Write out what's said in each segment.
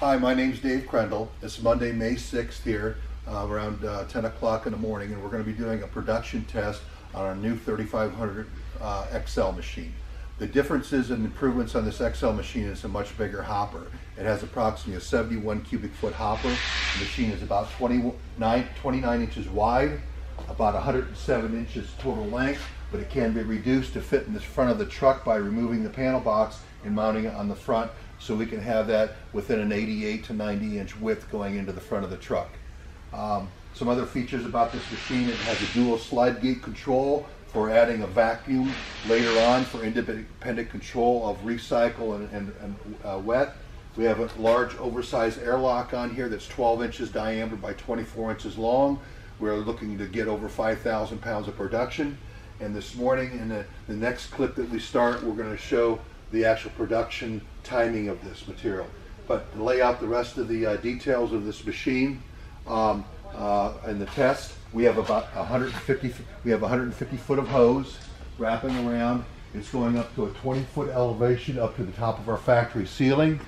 Hi, my name's Dave Crendel. It's Monday, May 6th here, uh, around uh, 10 o'clock in the morning, and we're going to be doing a production test on our new 3500 uh, XL machine. The differences and improvements on this XL machine is a much bigger hopper. It has approximately a 71 cubic foot hopper. The machine is about 29, 29 inches wide, about 107 inches total length, but it can be reduced to fit in the front of the truck by removing the panel box and mounting it on the front so we can have that within an 88 to 90 inch width going into the front of the truck. Um, some other features about this machine, it has a dual slide gate control for adding a vacuum later on for independent control of recycle and, and, and uh, wet. We have a large oversized airlock on here that's 12 inches diameter by 24 inches long. We're looking to get over 5,000 pounds of production. And this morning in the, the next clip that we start, we're going to show the actual production timing of this material. But to lay out the rest of the uh, details of this machine um, uh, and the test, we have about 150, we have 150 foot of hose wrapping around. It's going up to a 20 foot elevation up to the top of our factory ceiling.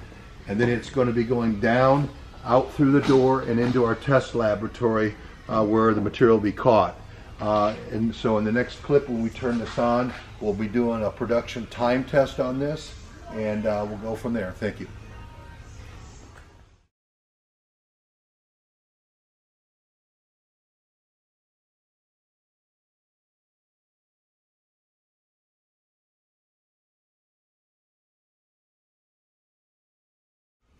And then it's going to be going down out through the door and into our test laboratory uh, where the material will be caught. Uh, and so in the next clip when we turn this on, we'll be doing a production time test on this and uh, we'll go from there. Thank you.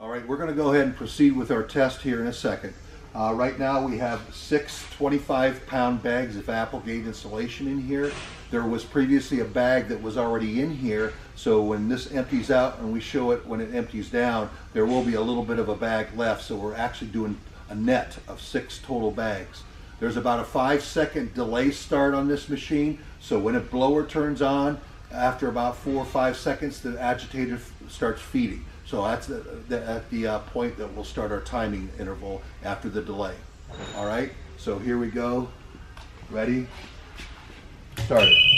All right, we're going to go ahead and proceed with our test here in a second. Uh, right now we have six 25 pound bags of Applegate insulation in here. There was previously a bag that was already in here, so when this empties out and we show it when it empties down, there will be a little bit of a bag left, so we're actually doing a net of six total bags. There's about a five second delay start on this machine, so when a blower turns on, after about four or five seconds, the agitator starts feeding. So that's the, the, at the uh, point that we'll start our timing interval after the delay. All right, so here we go. Ready? Start it.